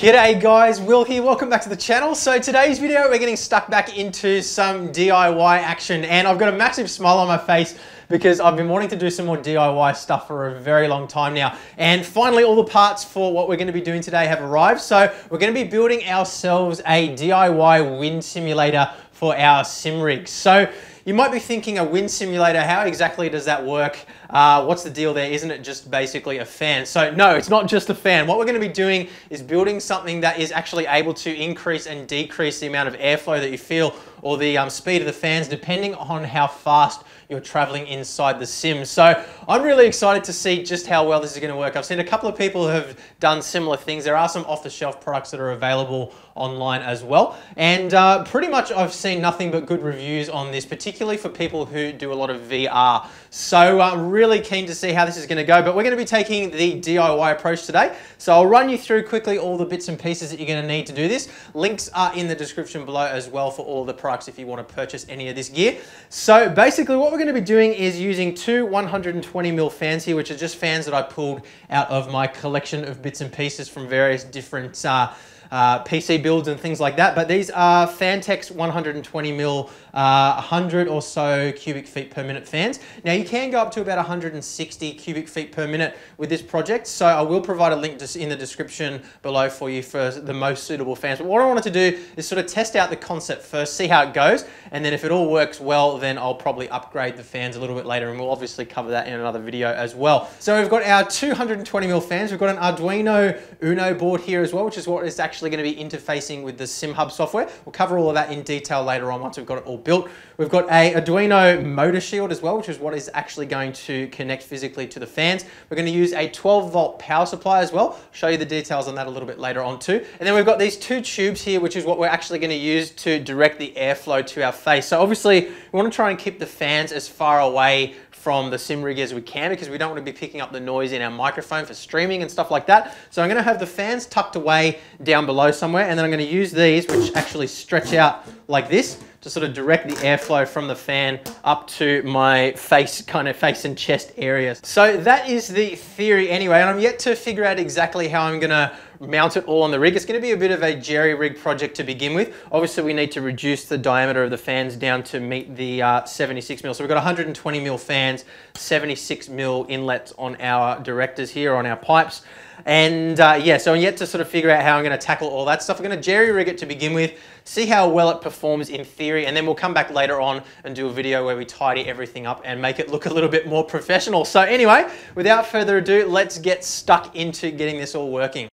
G'day guys, Will here, welcome back to the channel. So today's video, we're getting stuck back into some DIY action and I've got a massive smile on my face because I've been wanting to do some more DIY stuff for a very long time now. And finally, all the parts for what we're gonna be doing today have arrived. So we're gonna be building ourselves a DIY wind simulator for our sim rig. So you might be thinking a wind simulator, how exactly does that work? Uh, what's the deal there? Isn't it just basically a fan? So no, it's not just a fan. What we're gonna be doing is building something that is actually able to increase and decrease the amount of airflow that you feel or the um, speed of the fans depending on how fast you're traveling inside the sim. So I'm really excited to see just how well this is going to work. I've seen a couple of people who have done similar things. There are some off-the-shelf products that are available online as well. And uh, pretty much I've seen nothing but good reviews on this, particularly for people who do a lot of VR. So uh, really keen to see how this is going to go, but we're going to be taking the DIY approach today. So I'll run you through quickly all the bits and pieces that you're going to need to do this. Links are in the description below as well for all the products if you want to purchase any of this gear. So basically what we're going to be doing is using two 120mm fans here, which are just fans that I pulled out of my collection of bits and pieces from various different uh, uh, PC builds and things like that. But these are Phanteks 120mm, uh, 100 or so cubic feet per minute fans. Now you can go up to about 160 cubic feet per minute with this project. So I will provide a link just in the description below for you for the most suitable fans. But what I wanted to do is sort of test out the concept first, see how it goes. And then if it all works well, then I'll probably upgrade the fans a little bit later. And we'll obviously cover that in another video as well. So we've got our 220 mil fans. We've got an Arduino Uno board here as well, which is what is actually actually going to be interfacing with the SimHub software. We'll cover all of that in detail later on once we've got it all built. We've got a Arduino motor shield as well, which is what is actually going to connect physically to the fans. We're going to use a 12 volt power supply as well. Show you the details on that a little bit later on too. And then we've got these two tubes here, which is what we're actually going to use to direct the airflow to our face. So obviously we want to try and keep the fans as far away from the sim rig as we can because we don't want to be picking up the noise in our microphone for streaming and stuff like that. So I'm going to have the fans tucked away down below somewhere and then I'm going to use these which actually stretch out like this to sort of direct the airflow from the fan up to my face, kind of face and chest areas. So that is the theory anyway, and I'm yet to figure out exactly how I'm gonna mount it all on the rig. It's going to be a bit of a jerry rig project to begin with. Obviously, we need to reduce the diameter of the fans down to meet the uh, 76 mil. So we've got 120 mil fans, 76 mil inlets on our directors here, on our pipes. And uh, yeah, so I'm yet to sort of figure out how I'm going to tackle all that stuff. I'm going to jerry rig it to begin with, see how well it performs in theory, and then we'll come back later on and do a video where we tidy everything up and make it look a little bit more professional. So anyway, without further ado, let's get stuck into getting this all working.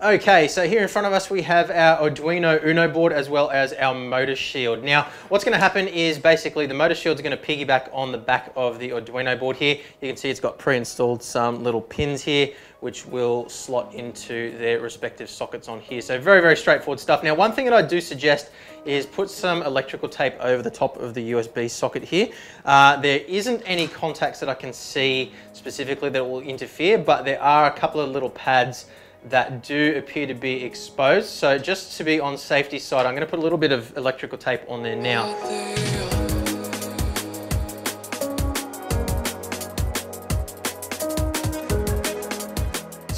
Okay, so here in front of us we have our Arduino Uno board as well as our motor shield. Now, what's going to happen is basically the motor shield is going to piggyback on the back of the Arduino board here. You can see it's got pre-installed some little pins here which will slot into their respective sockets on here. So very, very straightforward stuff. Now, one thing that I do suggest is put some electrical tape over the top of the USB socket here. Uh, there isn't any contacts that I can see specifically that will interfere, but there are a couple of little pads that do appear to be exposed. So just to be on safety side, I'm going to put a little bit of electrical tape on there now.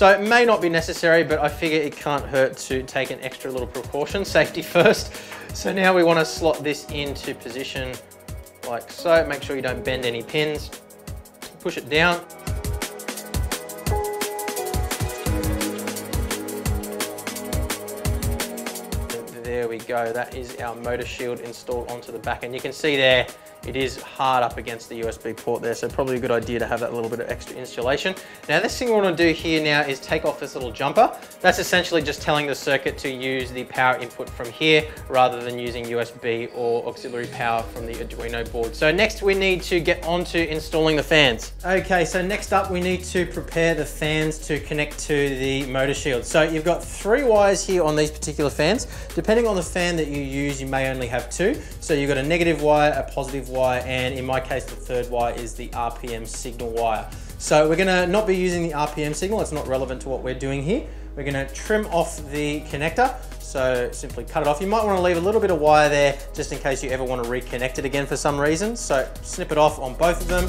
So it may not be necessary, but I figure it can't hurt to take an extra little precaution, safety first. So now we want to slot this into position like so. Make sure you don't bend any pins. Push it down. We go, that is our motor shield installed onto the back and you can see there it is hard up against the USB port there, so probably a good idea to have that little bit of extra insulation. Now this thing we want to do here now is take off this little jumper. That's essentially just telling the circuit to use the power input from here rather than using USB or auxiliary power from the Arduino board. So next we need to get on to installing the fans. Okay, so next up we need to prepare the fans to connect to the motor shield. So you've got three wires here on these particular fans. Depending on the fan that you use, you may only have two. So you've got a negative wire, a positive wire, and in my case, the third wire is the RPM signal wire. So we're gonna not be using the RPM signal, it's not relevant to what we're doing here. We're gonna trim off the connector, so simply cut it off. You might wanna leave a little bit of wire there just in case you ever wanna reconnect it again for some reason. So snip it off on both of them.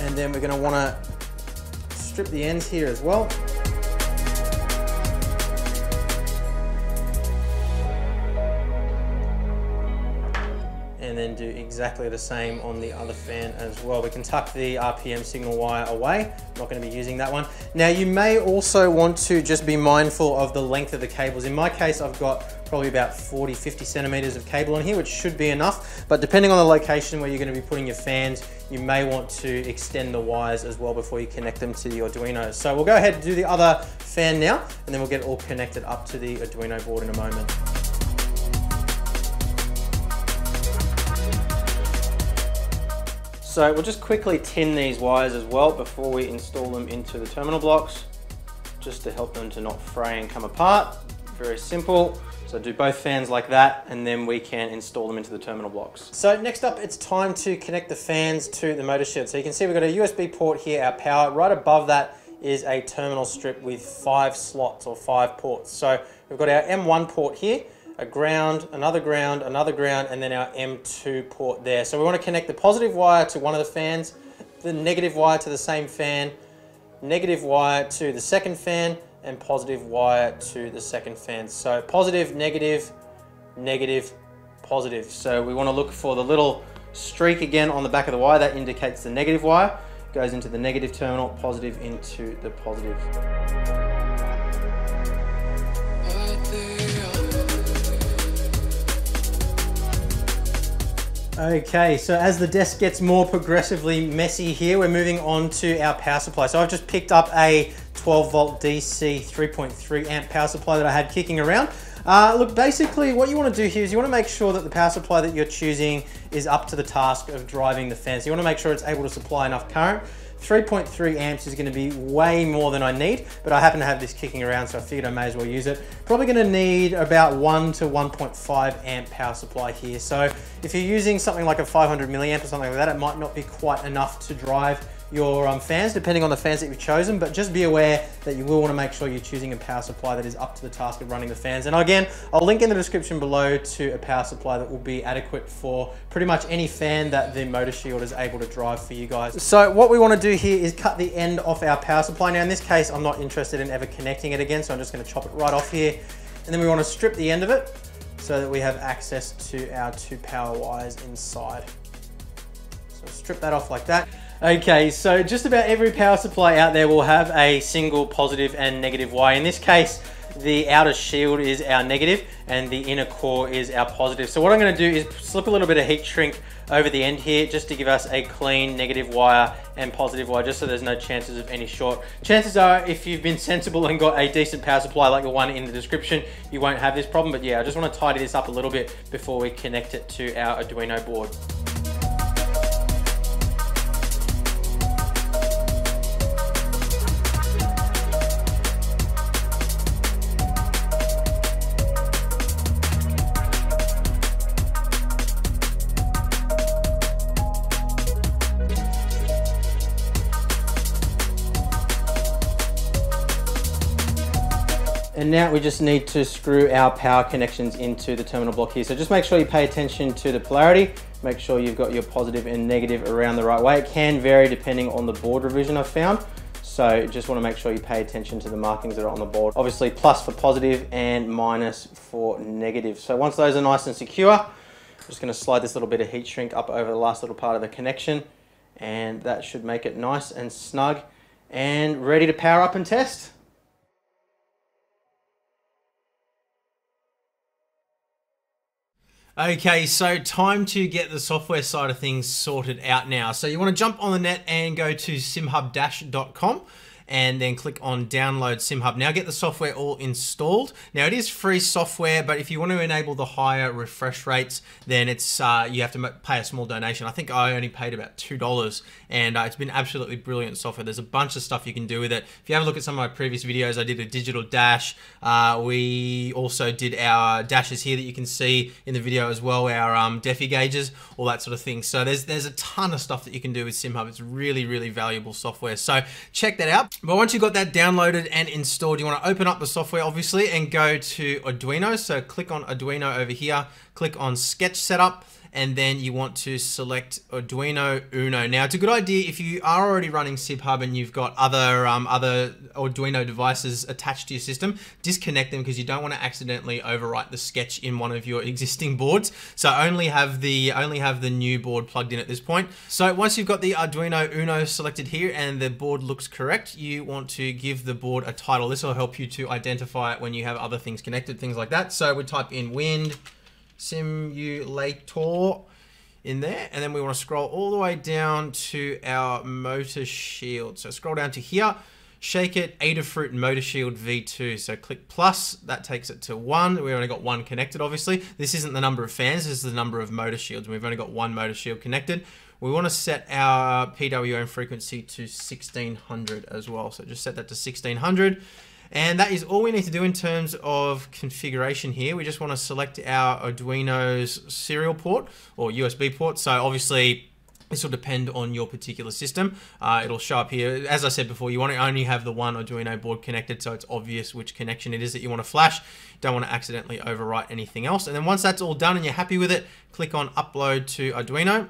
And then we're gonna wanna strip the ends here as well. Exactly the same on the other fan as well. We can tuck the RPM signal wire away. Not gonna be using that one. Now you may also want to just be mindful of the length of the cables. In my case, I've got probably about 40, 50 centimeters of cable on here, which should be enough. But depending on the location where you're gonna be putting your fans, you may want to extend the wires as well before you connect them to the Arduino. So we'll go ahead and do the other fan now, and then we'll get all connected up to the Arduino board in a moment. So we'll just quickly tin these wires as well before we install them into the terminal blocks, just to help them to not fray and come apart. Very simple. So do both fans like that and then we can install them into the terminal blocks. So next up, it's time to connect the fans to the motor shield. So you can see we've got a USB port here, our power. Right above that is a terminal strip with five slots or five ports. So we've got our M1 port here, a ground, another ground, another ground, and then our M2 port there. So we want to connect the positive wire to one of the fans, the negative wire to the same fan, negative wire to the second fan, and positive wire to the second fan. So positive, negative, negative, positive. So we want to look for the little streak again on the back of the wire. That indicates the negative wire. Goes into the negative terminal, positive into the positive. Okay, so as the desk gets more progressively messy here, we're moving on to our power supply. So I've just picked up a 12 volt DC 3.3 amp power supply that I had kicking around. Uh, look, basically what you want to do here is you want to make sure that the power supply that you're choosing is up to the task of driving the fan. So you want to make sure it's able to supply enough current 3.3 amps is gonna be way more than I need, but I happen to have this kicking around, so I figured I may as well use it. Probably gonna need about one to 1.5 amp power supply here. So if you're using something like a 500 milliamp or something like that, it might not be quite enough to drive your um, fans, depending on the fans that you've chosen, but just be aware that you will wanna make sure you're choosing a power supply that is up to the task of running the fans. And again, I'll link in the description below to a power supply that will be adequate for pretty much any fan that the Motor Shield is able to drive for you guys. So what we wanna do here is cut the end off our power supply. Now in this case, I'm not interested in ever connecting it again, so I'm just gonna chop it right off here. And then we wanna strip the end of it so that we have access to our two power wires inside. So strip that off like that. Okay, so just about every power supply out there will have a single positive and negative wire. In this case, the outer shield is our negative and the inner core is our positive. So what I'm gonna do is slip a little bit of heat shrink over the end here just to give us a clean negative wire and positive wire just so there's no chances of any short. Chances are if you've been sensible and got a decent power supply like the one in the description, you won't have this problem. But yeah, I just wanna tidy this up a little bit before we connect it to our Arduino board. Now we just need to screw our power connections into the terminal block here. So just make sure you pay attention to the polarity. Make sure you've got your positive and negative around the right way. It can vary depending on the board revision I've found. So just wanna make sure you pay attention to the markings that are on the board. Obviously plus for positive and minus for negative. So once those are nice and secure, I'm just gonna slide this little bit of heat shrink up over the last little part of the connection and that should make it nice and snug and ready to power up and test. Okay, so time to get the software side of things sorted out now. So you want to jump on the net and go to simhubdash.com and then click on download SimHub. Now get the software all installed. Now it is free software, but if you want to enable the higher refresh rates, then it's uh, you have to pay a small donation. I think I only paid about $2 and uh, it's been absolutely brilliant software. There's a bunch of stuff you can do with it. If you have a look at some of my previous videos, I did a digital dash. Uh, we also did our dashes here that you can see in the video as well, our um, Defi gauges, all that sort of thing. So there's, there's a ton of stuff that you can do with SimHub. It's really, really valuable software. So check that out. But once you've got that downloaded and installed, you want to open up the software obviously and go to Arduino. So click on Arduino over here, click on Sketch Setup, and then you want to select Arduino Uno. Now, it's a good idea if you are already running SimHub and you've got other um, other Arduino devices attached to your system, disconnect them because you don't want to accidentally overwrite the sketch in one of your existing boards. So only have the only have the new board plugged in at this point. So once you've got the Arduino Uno selected here and the board looks correct, you want to give the board a title. This will help you to identify it when you have other things connected, things like that. So we type in wind simulator in there. And then we want to scroll all the way down to our motor shield. So scroll down to here. Shake it. Adafruit motor shield v2 so click plus. That takes it to one. We only got one connected obviously. This isn't the number of fans. This is the number of motor shields. We've only got one motor shield connected. We want to set our pwm frequency to 1600 as well. So just set that to 1600 and that is all we need to do in terms of configuration here. We just want to select our Arduino's serial port or USB port. So obviously this will depend on your particular system. Uh, it'll show up here. As I said before, you want to only have the one Arduino board connected so it's obvious which connection it is that you want to flash. Don't want to accidentally overwrite anything else. And then once that's all done and you're happy with it, click on upload to Arduino.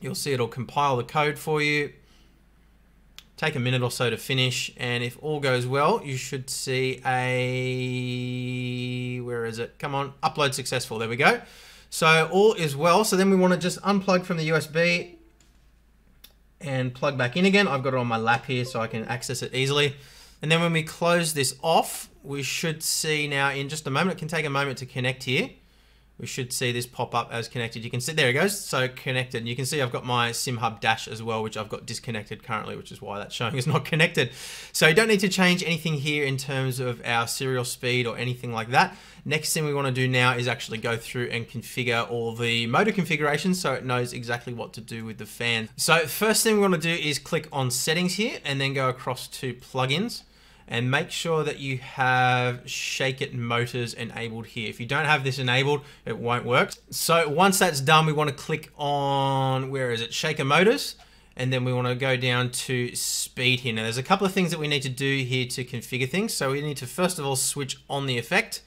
You'll see it'll compile the code for you take a minute or so to finish and if all goes well you should see a where is it? Come on upload successful. There we go. So all is well. So then we want to just unplug from the USB and plug back in again. I've got it on my lap here so I can access it easily. And then when we close this off we should see now in just a moment it can take a moment to connect here we should see this pop up as connected. You can see, there it goes, so connected. And You can see I've got my SimHub Dash as well, which I've got disconnected currently, which is why that's showing is not connected. So you don't need to change anything here in terms of our serial speed or anything like that. Next thing we wanna do now is actually go through and configure all the motor configurations so it knows exactly what to do with the fan. So first thing we wanna do is click on settings here and then go across to plugins and make sure that you have ShakeIt motors enabled here. If you don't have this enabled, it won't work. So once that's done, we want to click on, where is it? ShakeIt motors. And then we want to go down to speed here. Now there's a couple of things that we need to do here to configure things. So we need to first of all switch on the effect.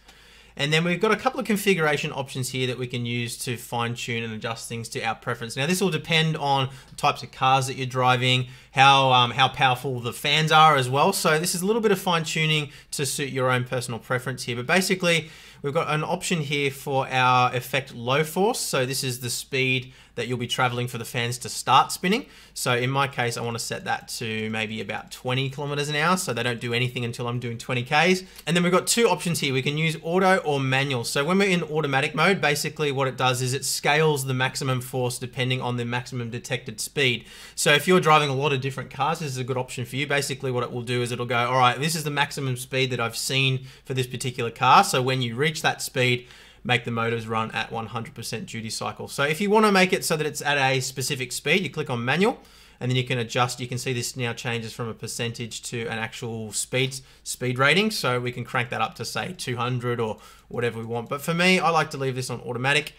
And then we've got a couple of configuration options here that we can use to fine tune and adjust things to our preference. Now this will depend on the types of cars that you're driving, how, um, how powerful the fans are as well. So this is a little bit of fine tuning to suit your own personal preference here. But basically we've got an option here for our effect low force. So this is the speed that you'll be traveling for the fans to start spinning. So in my case, I want to set that to maybe about 20 kilometers an hour. So they don't do anything until I'm doing 20 Ks. And then we've got two options here. We can use auto or manual. So when we're in automatic mode, basically what it does is it scales the maximum force depending on the maximum detected speed. So if you're driving a lot of different cars, this is a good option for you. Basically what it will do is it'll go, all right, this is the maximum speed that I've seen for this particular car. So when you reach that speed, make the motors run at 100% duty cycle. So if you want to make it so that it's at a specific speed, you click on manual and then you can adjust. You can see this now changes from a percentage to an actual speed speed rating. So we can crank that up to say 200 or whatever we want. But for me, I like to leave this on automatic.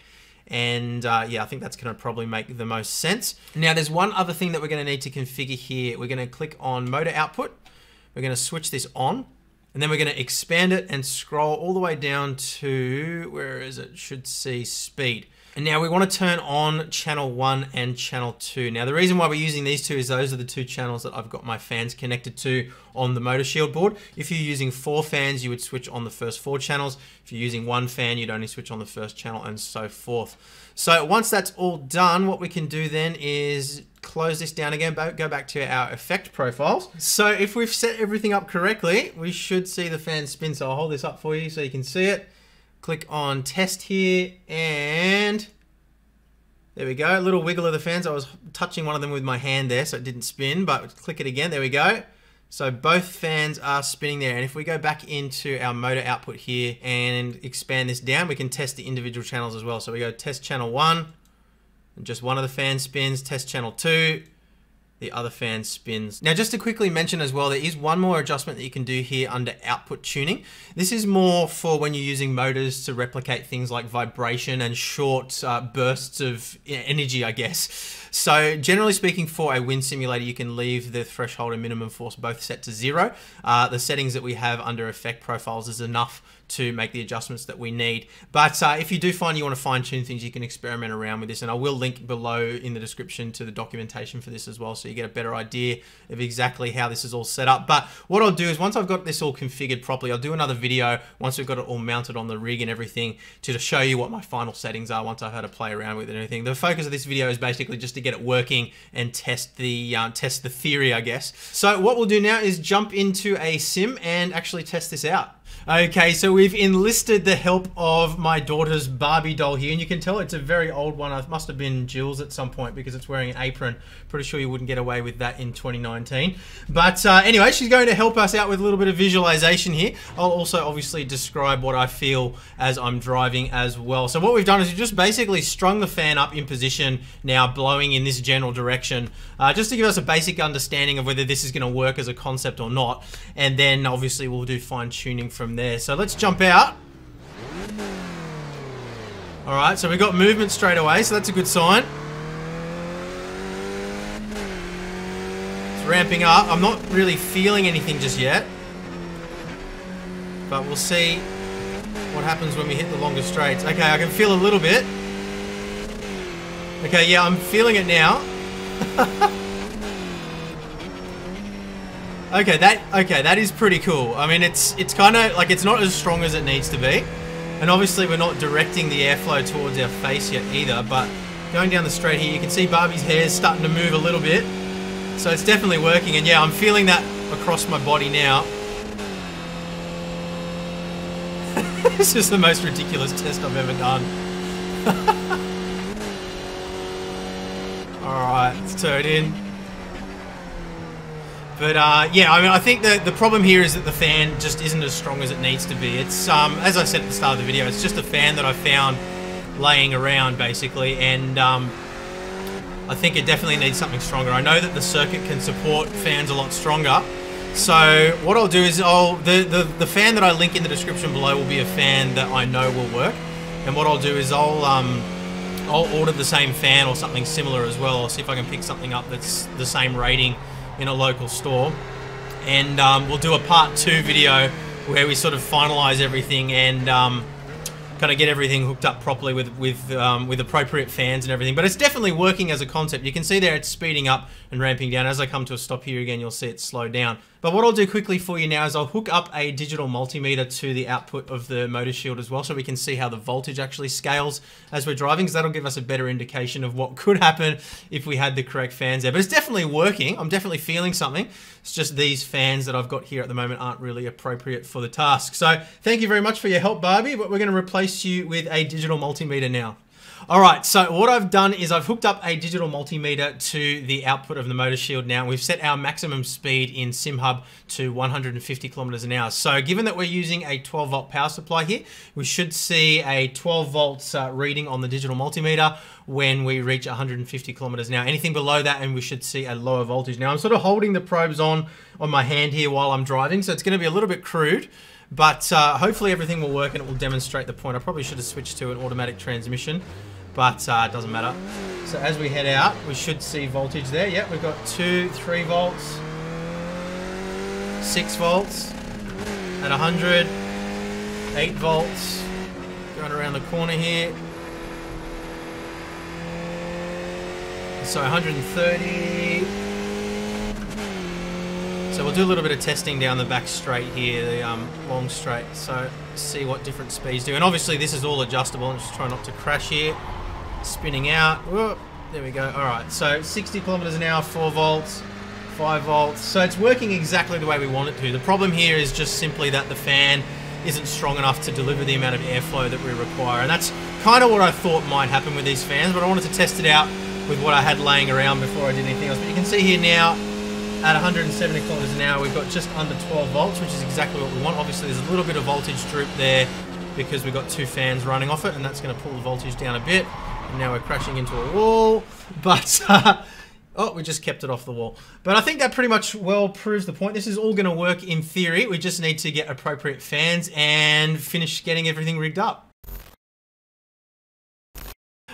And uh, yeah, I think that's to probably make the most sense. Now, there's one other thing that we're going to need to configure here. We're going to click on motor output. We're going to switch this on. And then we're going to expand it and scroll all the way down to, where is it? Should see speed. And now we want to turn on channel one and channel two. Now the reason why we're using these two is those are the two channels that I've got my fans connected to on the Motor Shield board. If you're using four fans, you would switch on the first four channels. If you're using one fan, you'd only switch on the first channel and so forth. So once that's all done, what we can do then is close this down again, go back to our effect profiles. So if we've set everything up correctly, we should see the fan spin. So I'll hold this up for you so you can see it click on test here and there we go, a little wiggle of the fans. I was touching one of them with my hand there so it didn't spin, but click it again, there we go. So both fans are spinning there. And if we go back into our motor output here and expand this down, we can test the individual channels as well. So we go test channel one, and just one of the fans spins, test channel two, the other fan spins. Now just to quickly mention as well, there is one more adjustment that you can do here under output tuning. This is more for when you're using motors to replicate things like vibration and short uh, bursts of energy, I guess. So generally speaking, for a wind simulator, you can leave the threshold and minimum force both set to zero. Uh, the settings that we have under effect profiles is enough to make the adjustments that we need. But uh, if you do find you want to fine tune things, you can experiment around with this. And I will link below in the description to the documentation for this as well, so you get a better idea of exactly how this is all set up. But what I'll do is once I've got this all configured properly, I'll do another video once we've got it all mounted on the rig and everything to show you what my final settings are once I've had to play around with it and everything. The focus of this video is basically just to get it working and test the uh, test the theory, I guess. So what we'll do now is jump into a sim and actually test this out. Okay, so we've enlisted the help of my daughter's Barbie doll here, and you can tell it's a very old one. It must have been Jill's at some point because it's wearing an apron. Pretty sure you wouldn't get away with that in 2019. But uh, anyway, she's going to help us out with a little bit of visualization here. I'll also obviously describe what I feel as I'm driving as well. So what we've done is we've just basically strung the fan up in position now, blowing in this general direction, uh, just to give us a basic understanding of whether this is going to work as a concept or not. And then obviously we'll do fine tuning from there. So let's jump out. All right, so we got movement straight away, so that's a good sign. It's ramping up. I'm not really feeling anything just yet. But we'll see what happens when we hit the longer straights. Okay, I can feel a little bit. Okay, yeah, I'm feeling it now. Okay, that okay, that is pretty cool. I mean, it's it's kind of like it's not as strong as it needs to be, and obviously we're not directing the airflow towards our face yet either. But going down the straight here, you can see Barbie's hair is starting to move a little bit, so it's definitely working. And yeah, I'm feeling that across my body now. this is the most ridiculous test I've ever done. All right, let's turn in. But uh, yeah, I mean, I think the the problem here is that the fan just isn't as strong as it needs to be. It's um, as I said at the start of the video, it's just a fan that I found laying around basically, and um, I think it definitely needs something stronger. I know that the circuit can support fans a lot stronger. So what I'll do is I'll the, the the fan that I link in the description below will be a fan that I know will work, and what I'll do is I'll um, I'll order the same fan or something similar as well. I'll see if I can pick something up that's the same rating in a local store. And um, we'll do a part two video where we sort of finalize everything and um, kind of get everything hooked up properly with with um, with appropriate fans and everything. But it's definitely working as a concept. You can see there it's speeding up and ramping down. As I come to a stop here again, you'll see it slow down. But what I'll do quickly for you now is I'll hook up a digital multimeter to the output of the motor shield as well so we can see how the voltage actually scales as we're driving because that'll give us a better indication of what could happen if we had the correct fans there. But it's definitely working. I'm definitely feeling something. It's just these fans that I've got here at the moment aren't really appropriate for the task. So thank you very much for your help, Barbie, but we're going to replace you with a digital multimeter now. All right, so what I've done is I've hooked up a digital multimeter to the output of the motor shield now. We've set our maximum speed in SimHub to 150 kilometers an hour. So given that we're using a 12 volt power supply here, we should see a 12 volts uh, reading on the digital multimeter when we reach 150 kilometers now. Anything below that and we should see a lower voltage. Now I'm sort of holding the probes on on my hand here while I'm driving, so it's gonna be a little bit crude. But uh, hopefully everything will work and it will demonstrate the point. I probably should have switched to an automatic transmission but uh, it doesn't matter. So as we head out, we should see voltage there. Yep, we've got two, three volts, six volts at 100, eight volts, going around the corner here. So 130. So we'll do a little bit of testing down the back straight here, the um, long straight, so see what different speeds do. And obviously this is all adjustable, I'm just trying not to crash here spinning out. Whoop, there we go. All right, so 60 kilometers an hour, 4 volts, 5 volts. So it's working exactly the way we want it to. The problem here is just simply that the fan isn't strong enough to deliver the amount of airflow that we require. And that's kind of what I thought might happen with these fans, but I wanted to test it out with what I had laying around before I did anything else. But you can see here now, at 170 kilometers an hour, we've got just under 12 volts, which is exactly what we want. Obviously, there's a little bit of voltage droop there because we've got two fans running off it, and that's going to pull the voltage down a bit. And now we're crashing into a wall. But, uh, oh, we just kept it off the wall. But I think that pretty much well proves the point. This is all going to work in theory. We just need to get appropriate fans and finish getting everything rigged up.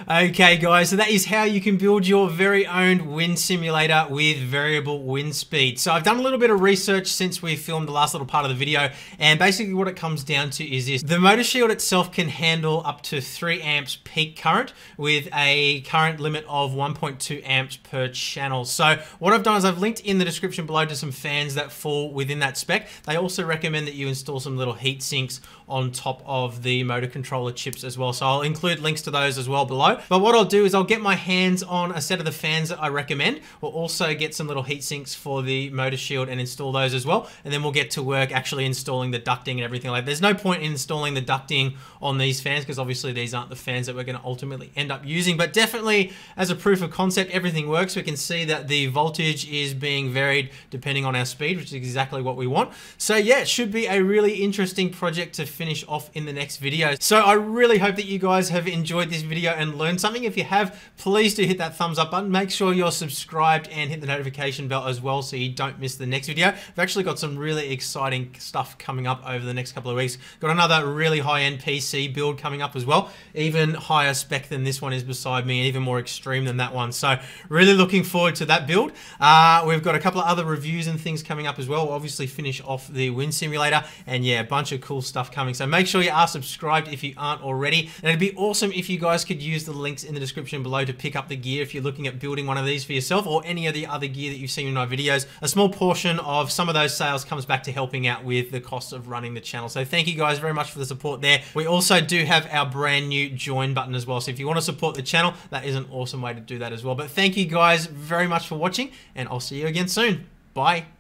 Okay, guys, so that is how you can build your very own wind simulator with variable wind speed. So I've done a little bit of research since we filmed the last little part of the video, and basically what it comes down to is this. The Motor Shield itself can handle up to 3 amps peak current with a current limit of 1.2 amps per channel. So what I've done is I've linked in the description below to some fans that fall within that spec. They also recommend that you install some little heat sinks on top of the motor controller chips as well. So I'll include links to those as well below. But what I'll do is I'll get my hands on a set of the fans that I recommend. We'll also get some little heat sinks for the motor shield and install those as well. And then we'll get to work actually installing the ducting and everything like that. There's no point in installing the ducting on these fans because obviously these aren't the fans that we're going to ultimately end up using. But definitely as a proof of concept, everything works. We can see that the voltage is being varied depending on our speed, which is exactly what we want. So yeah, it should be a really interesting project to finish off in the next video. So I really hope that you guys have enjoyed this video and learned something. If you have, please do hit that thumbs up button. Make sure you're subscribed and hit the notification bell as well so you don't miss the next video. I've actually got some really exciting stuff coming up over the next couple of weeks. Got another really high-end PC build coming up as well. Even higher spec than this one is beside me and even more extreme than that one. So really looking forward to that build. Uh, we've got a couple of other reviews and things coming up as well. We'll obviously finish off the Wind Simulator and yeah, a bunch of cool stuff coming. So make sure you are subscribed if you aren't already. And it'd be awesome if you guys could use the links in the description below to pick up the gear if you're looking at building one of these for yourself or any of the other gear that you've seen in my videos. A small portion of some of those sales comes back to helping out with the cost of running the channel. So thank you guys very much for the support there. We also do have our brand new join button as well. So if you want to support the channel, that is an awesome way to do that as well. But thank you guys very much for watching and I'll see you again soon. Bye.